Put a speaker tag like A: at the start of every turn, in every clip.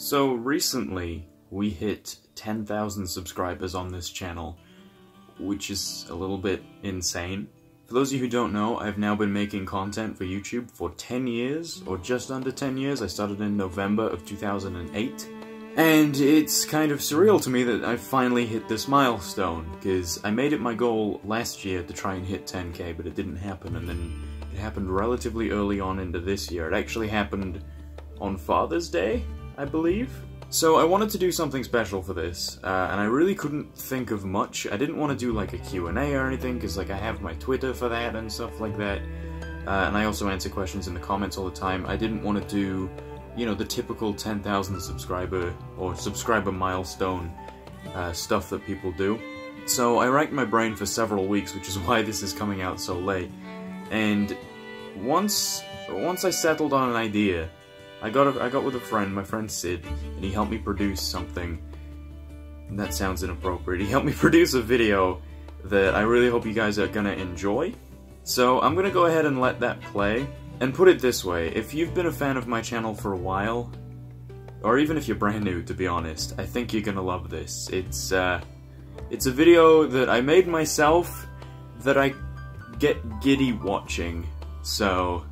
A: So recently, we hit 10,000 subscribers on this channel, which is a little bit insane. For those of you who don't know, I've now been making content for YouTube for 10 years, or just under 10 years. I started in November of 2008. And it's kind of surreal to me that I finally hit this milestone, because I made it my goal last year to try and hit 10k, but it didn't happen, and then it happened relatively early on into this year. It actually happened on Father's Day, I believe. So I wanted to do something special for this, uh, and I really couldn't think of much. I didn't want to do like a Q&A or anything, because like I have my Twitter for that and stuff like that. Uh, and I also answer questions in the comments all the time. I didn't want to do, you know, the typical 10,000 subscriber or subscriber milestone uh, stuff that people do. So I racked my brain for several weeks, which is why this is coming out so late. And once once I settled on an idea, I got a, I got with a friend, my friend Sid, and he helped me produce something. That sounds inappropriate. He helped me produce a video that I really hope you guys are gonna enjoy. So I'm gonna go ahead and let that play. And put it this way, if you've been a fan of my channel for a while, or even if you're brand new, to be honest, I think you're gonna love this. It's, uh, it's a video that I made myself that I get giddy watching, so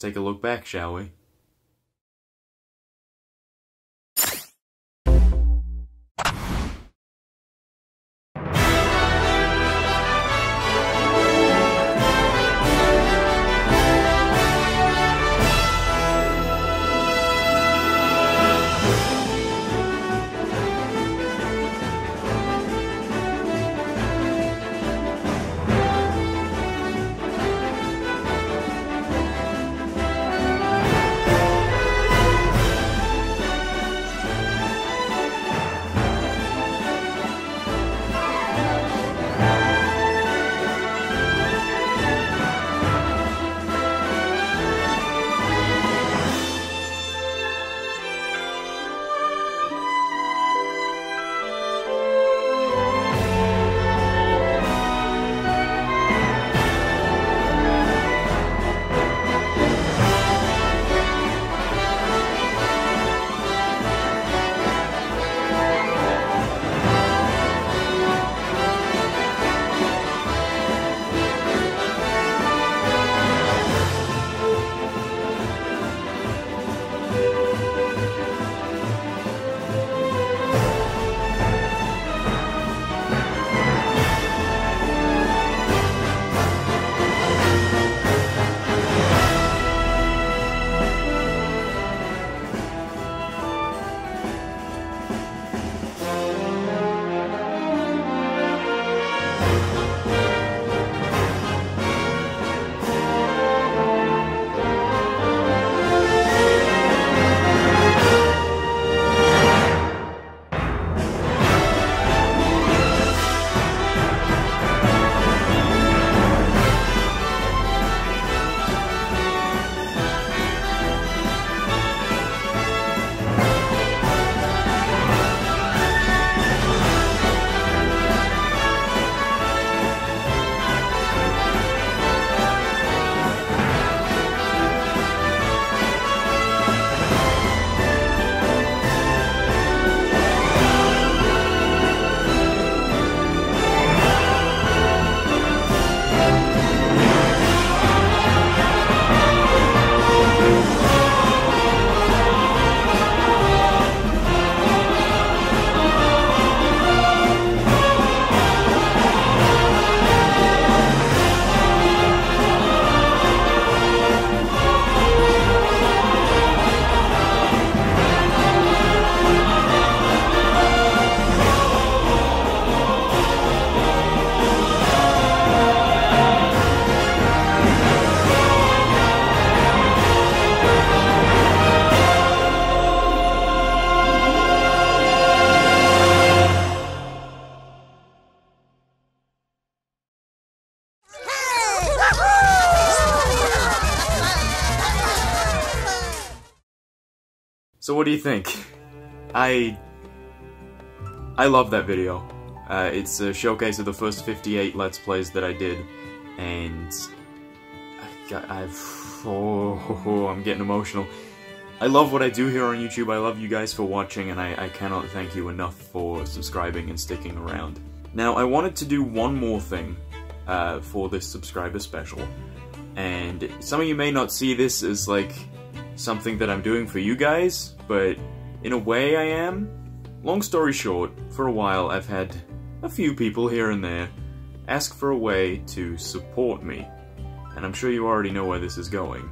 A: take a look back, shall we? So what do you think? I I love that video. Uh, it's a showcase of the first 58 Let's Plays that I did, and I got, I've oh, I'm getting emotional. I love what I do here on YouTube, I love you guys for watching, and I, I cannot thank you enough for subscribing and sticking around. Now, I wanted to do one more thing uh, for this subscriber special, and some of you may not see this as like something that I'm doing for you guys, but in a way I am. Long story short, for a while I've had a few people here and there ask for a way to support me, and I'm sure you already know where this is going.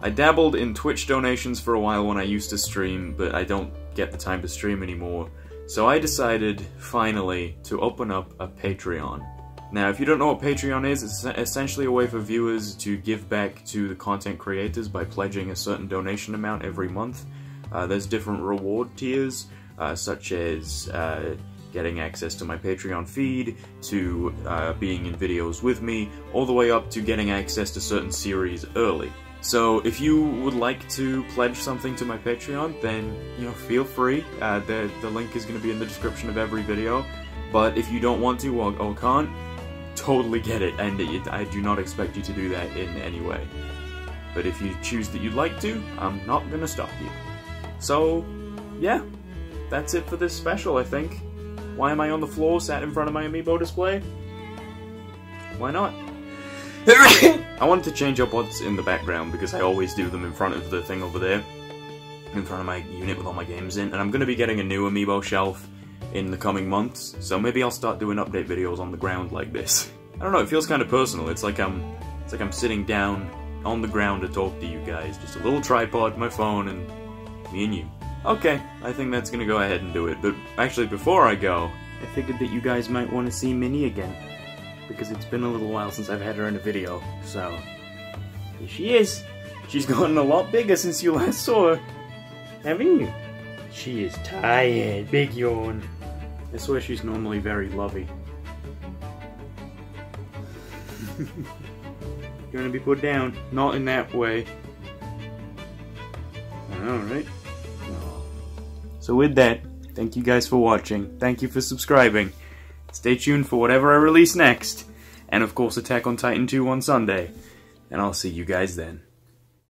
A: I dabbled in Twitch donations for a while when I used to stream, but I don't get the time to stream anymore, so I decided, finally, to open up a Patreon. Now, if you don't know what Patreon is, it's essentially a way for viewers to give back to the content creators by pledging a certain donation amount every month. Uh, there's different reward tiers, uh, such as uh, getting access to my Patreon feed, to uh, being in videos with me, all the way up to getting access to certain series early. So if you would like to pledge something to my Patreon, then, you know, feel free. Uh, the, the link is going to be in the description of every video. But if you don't want to or, or can't, totally get it, and it, I do not expect you to do that in any way. But if you choose that you'd like to, I'm not gonna stop you. So, yeah, that's it for this special, I think. Why am I on the floor, sat in front of my amiibo display? Why not? I wanted to change up what's in the background because I always do them in front of the thing over there. In front of my unit with all my games in. And I'm going to be getting a new amiibo shelf in the coming months, so maybe I'll start doing update videos on the ground like this. I don't know, it feels kind of personal. It's like I'm, it's like I'm sitting down on the ground to talk to you guys. Just a little tripod, my phone, and me and you. Okay, I think that's gonna go ahead and do it. But actually, before I go, I figured that you guys might want to see Minnie again. Because it's been a little while since I've had her in a video, so... Here she is! She's gotten a lot bigger since you last saw her. Haven't you? She is tired. Big yawn. I swear she's normally very lovey. You're gonna be put down. Not in that way. Alright. So with that, thank you guys for watching. Thank you for subscribing. Stay tuned for whatever I release next. And of course Attack on Titan 2 on Sunday. And I'll see you guys then.